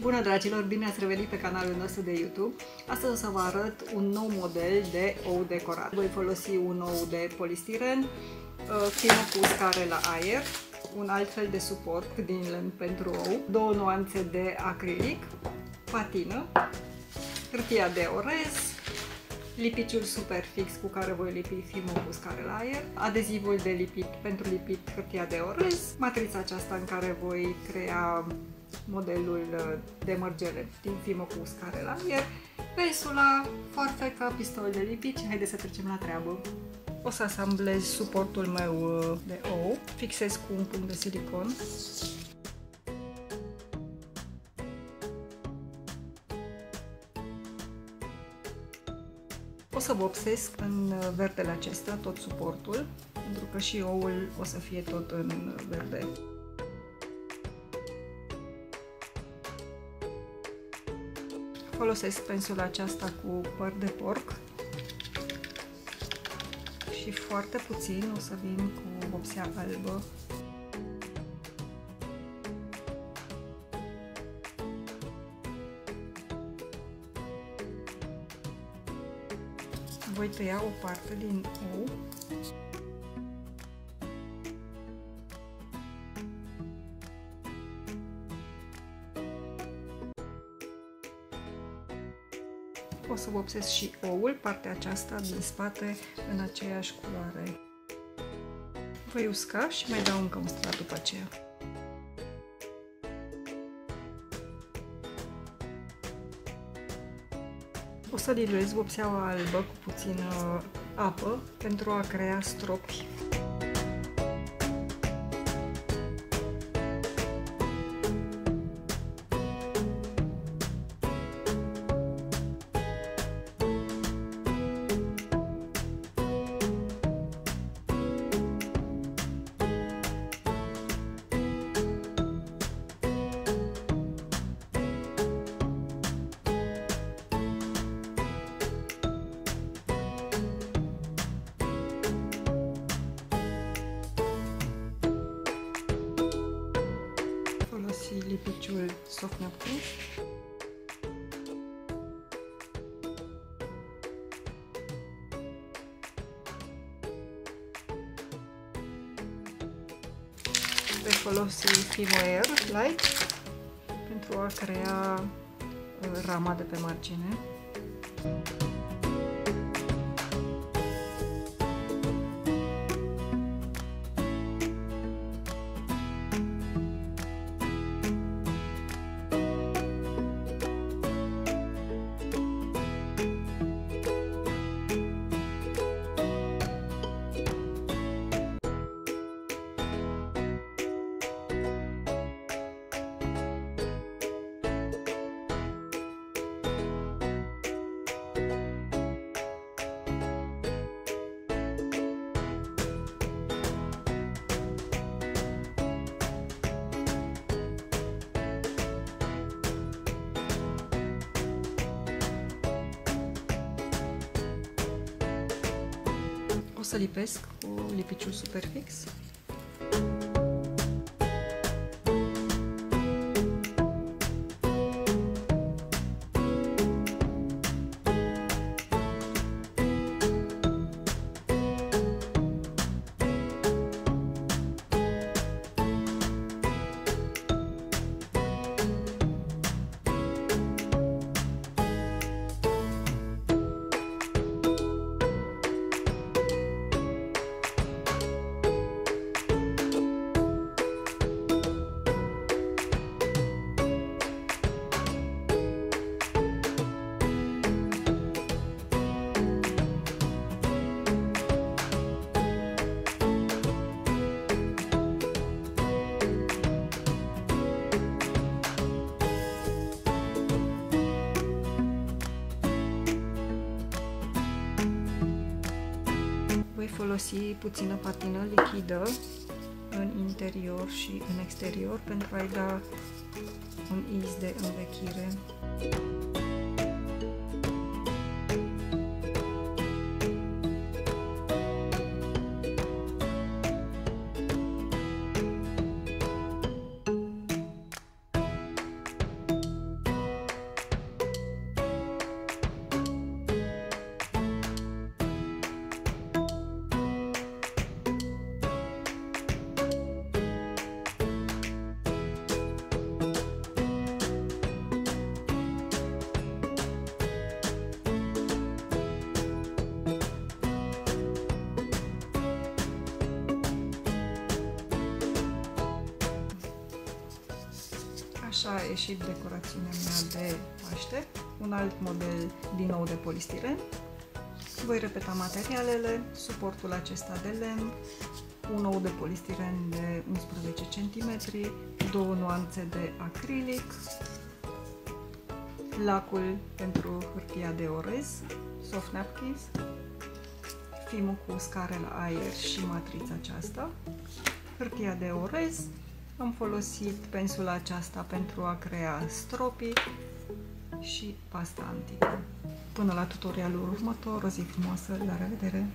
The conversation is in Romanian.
Bună dragilor, bine ați revenit pe canalul nostru de YouTube. Astăzi o să vă arăt un nou model de ou decorat. Voi folosi un ou de polistiren, uh, filmă cu uscare la aer, un alt fel de suport din lemn pentru ou, două nuanțe de acrilic, patină, hârtia de orez, lipiciul super fix cu care voi lipi filmul cu uscare la aer, adezivul de lipit pentru lipit hârtia de orez, matrița aceasta în care voi crea modelul uh, de mărgele din filmă cu uscare la aer, pensula, foarfeca, pistol de lipici. Haideți să trecem la treabă. O să asamblez suportul meu uh, de ou, fixez cu un punct de silicon. O să vopsesc în uh, verdele acesta tot suportul, pentru că și oul o să fie tot în verde. Folosesc pensula aceasta cu păr de porc și foarte puțin o să vin cu vopsea albă. Voi tăia o parte din ou o să vopsesc și oul, partea aceasta din spate, în aceeași culoare. Voi usca și mai dau încă un strat după aceea. O să diluez vopseaua albă cu puțină apă pentru a crea stropi lipiciul Sofnapku. Voi folosi Fimo Air Light pentru a crea uh, rama de pe margine. Să lipesc cu lipiciul Superfix. Folosi puțină patină lichidă în interior și în exterior pentru a-i da un iz de învechire. Așa a ieșit decorațiunea mea de Paște, un alt model din nou de polistiren. Voi repeta materialele, suportul acesta de lemn, un ou de polistiren de 11 cm, două nuanțe de acrilic, lacul pentru hârtia de orez, soft napkins, filmul cu scară la aer și matrița aceasta, hârtia de orez, am folosit pensula aceasta pentru a crea stropii și pasta antică. Până la tutorialul următor, o zi frumoasă, la revedere!